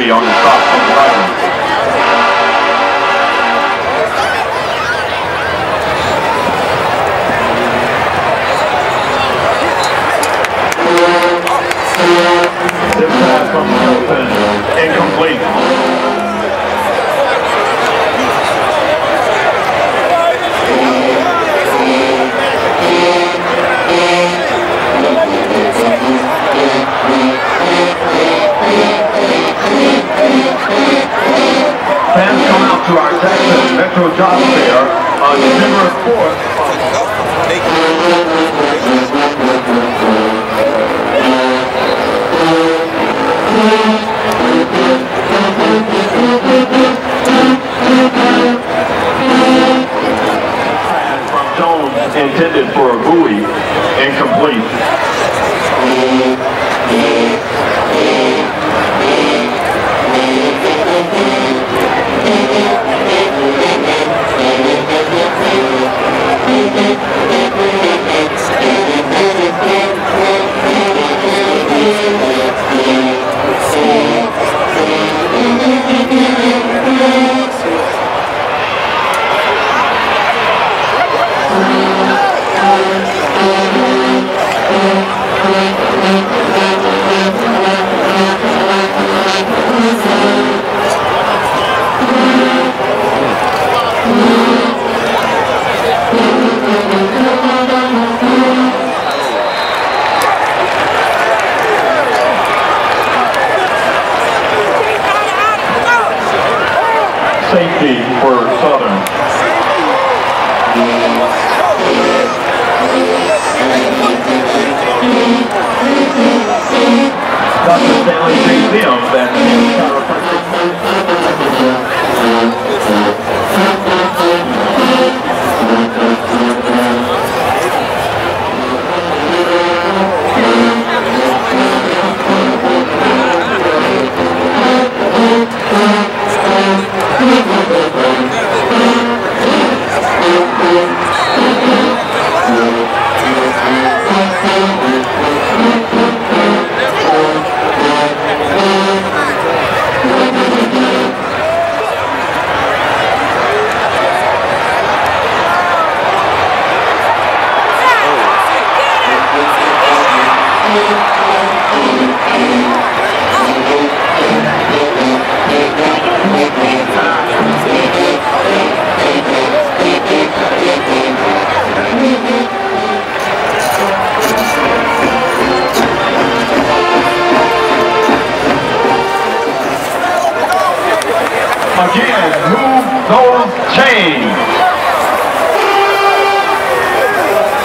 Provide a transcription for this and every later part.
Tyler on the stop Job Fair on December 4th. Jones intended for a buoy, incomplete.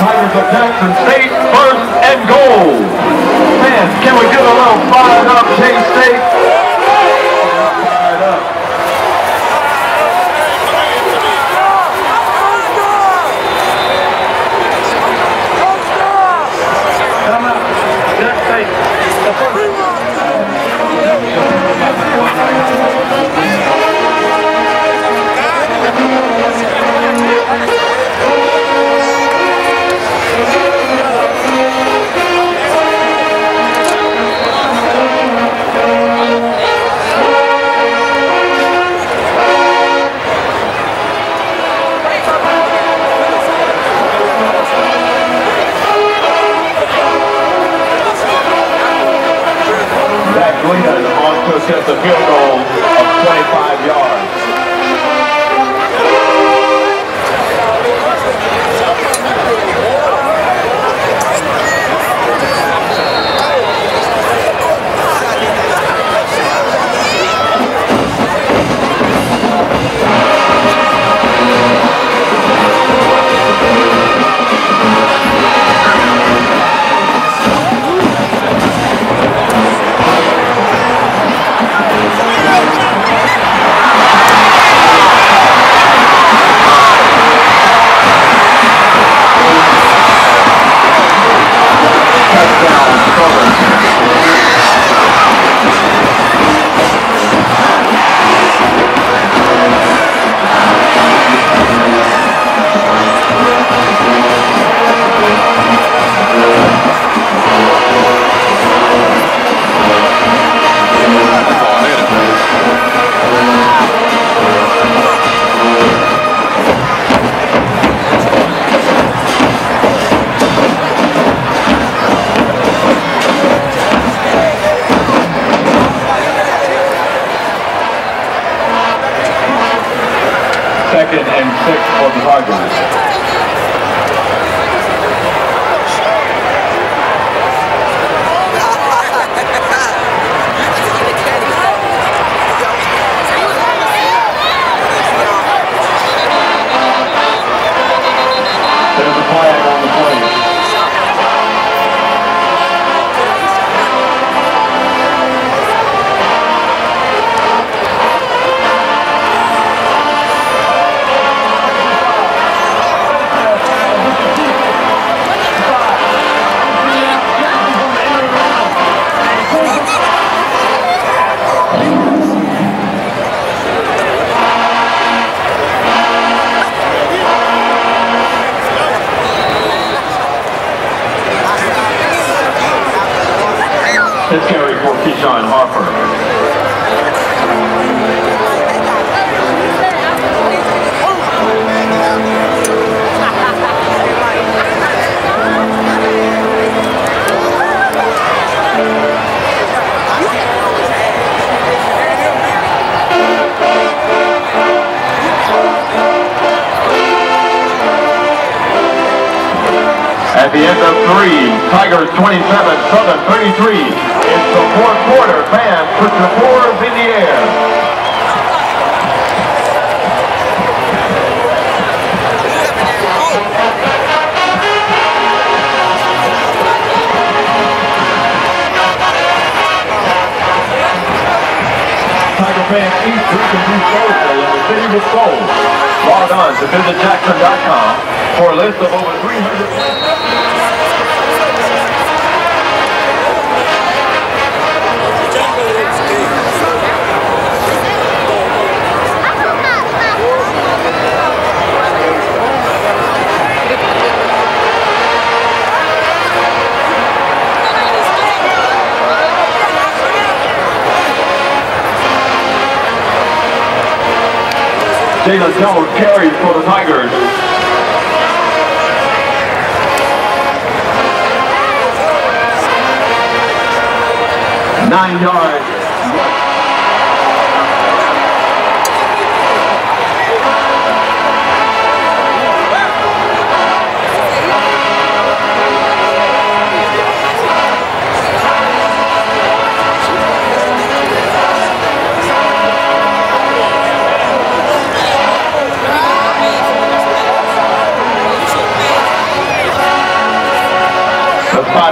Tigers of Jackson State, first and goal. Man, can we get a little fired up, K-State? second and six for the Tigers. Keyshawn Harper. At the end of three, Tigers 27, Southern 33. Each week and do Thursday in the city with gold. Log on to visitjackson.com for a list of over 300. Jalen Jones carries for the Tigers. Nine yards.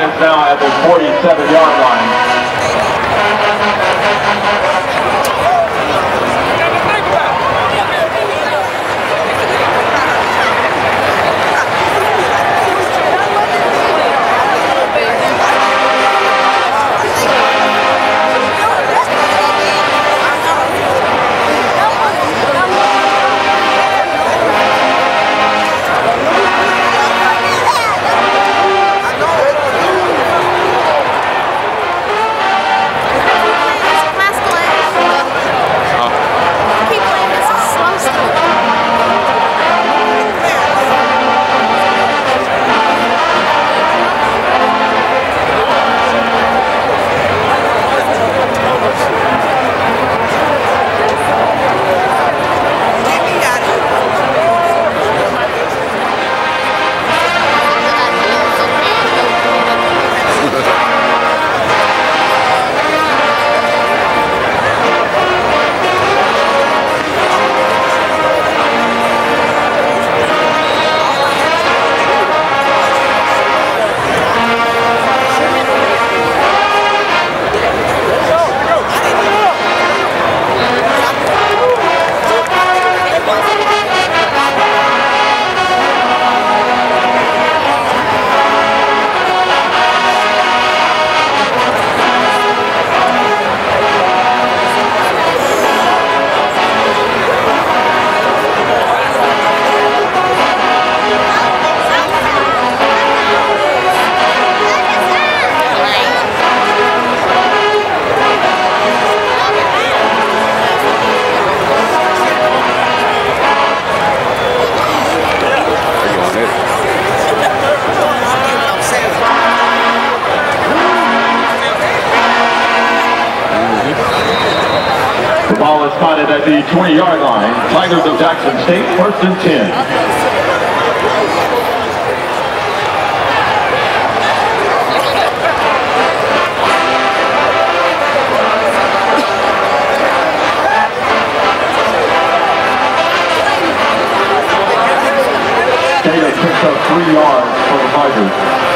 Is now at the 47-yard line. spotted at the 20-yard line. Tigers of Jackson State, first and 10. Taylor picks up three yards for the Tigers.